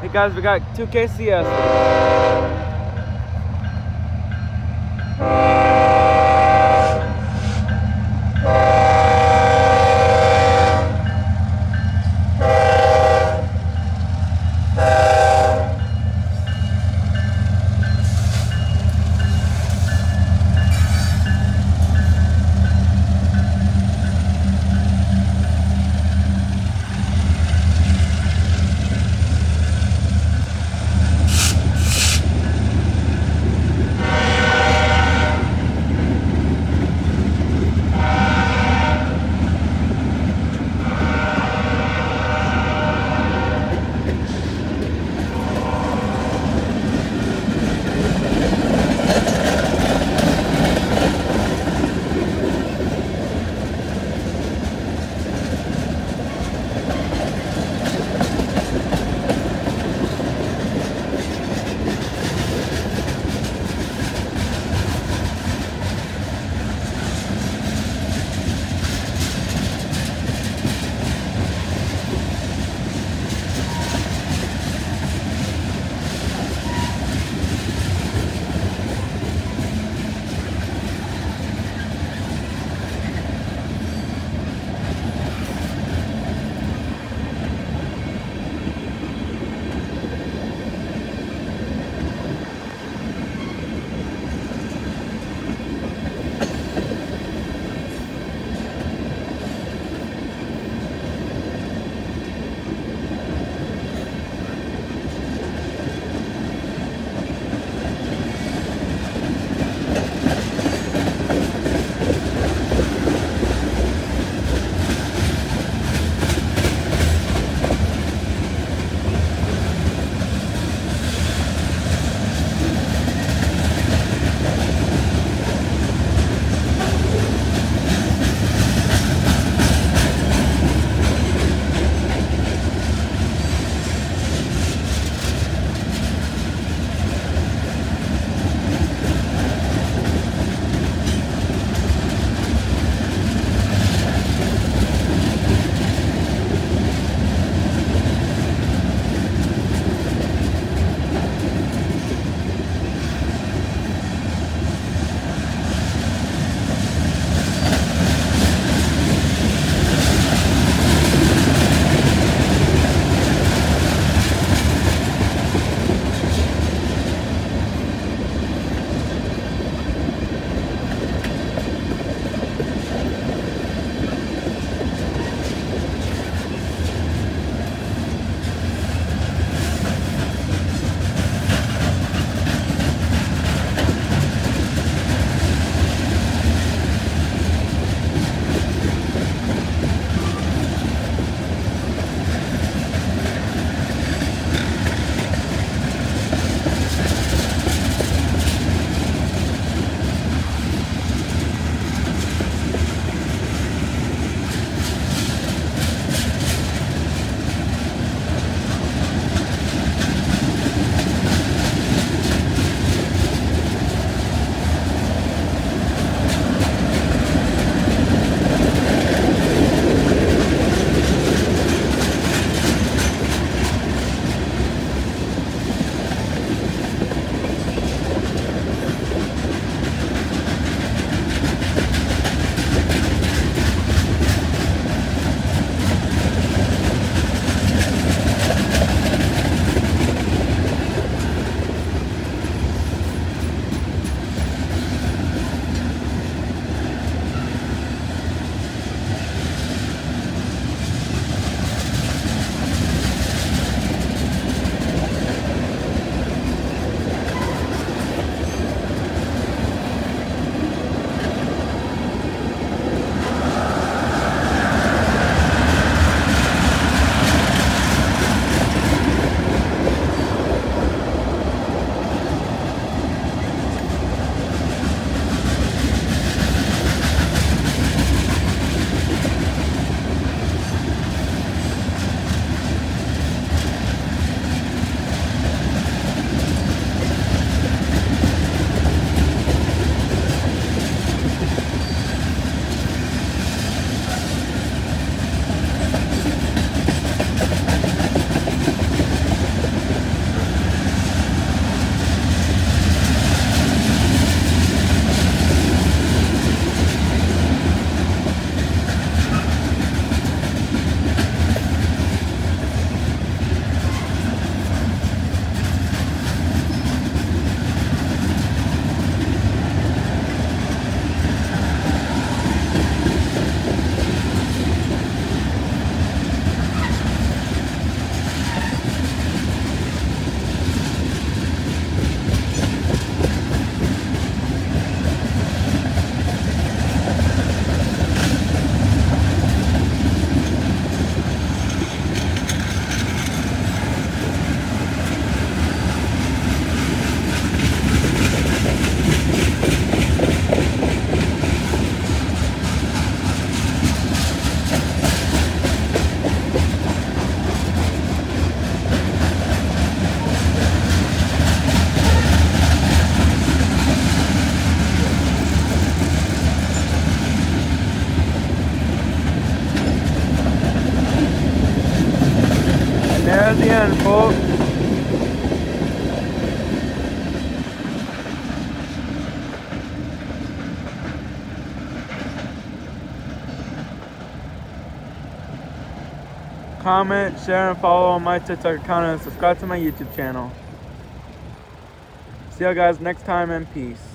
Hey guys, we got two KCS. folks. comment, share, and follow on my TikTok account and subscribe to my YouTube channel. See you guys next time and peace.